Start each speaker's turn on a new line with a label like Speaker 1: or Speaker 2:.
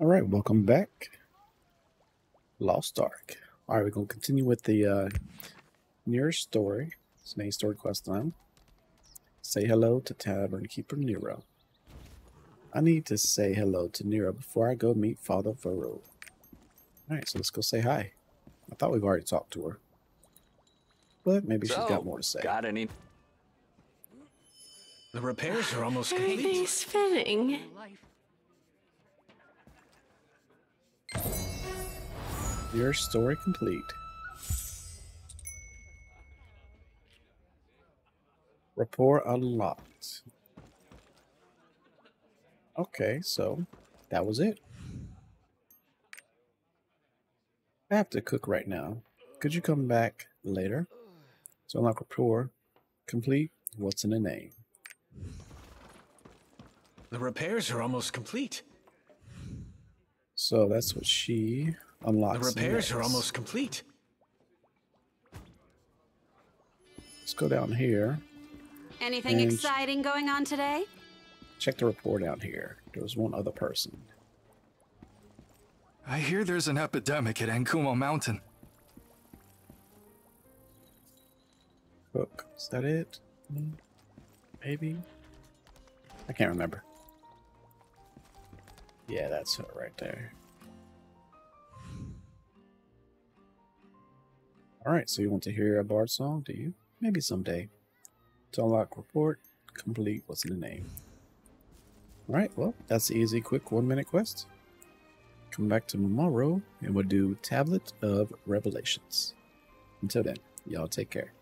Speaker 1: All right, welcome back. Lost Ark. All right, we're going to continue with the uh, Neria story. It's main story quest line. Say hello to Tavern Keeper Neria. I need to say hello to Neria before I go meet Father Varro. All right, so let's go say hi. I thought we've already talked to her. But maybe
Speaker 2: so,
Speaker 1: she's got more to say.
Speaker 2: Got any?
Speaker 3: The repairs are almost complete.
Speaker 4: Everything's
Speaker 3: complete.
Speaker 1: Your story complete. Rapport unlocked. Okay, so that was it. I have to cook right now. Could you come back later? So unlock rapport complete. What's in the name?
Speaker 3: The repairs are almost complete.
Speaker 1: So that's what she unlocks.
Speaker 3: The repairs are almost complete.
Speaker 1: Let's go down here.
Speaker 5: Anything exciting going on today?
Speaker 1: Check the report down here. There was one other person.
Speaker 6: I hear there's an epidemic at Ankumo Mountain.
Speaker 1: Hook. Is that it? Maybe? I can't remember. Yeah, that's it right there. Alright, so you want to hear a bard song, do you? Maybe someday. To unlock rapport, complete what's in the name. Alright, well, that's the easy, quick one minute quest. Come back tomorrow and we'll do Tablet of Revelations. Until then, y'all take care.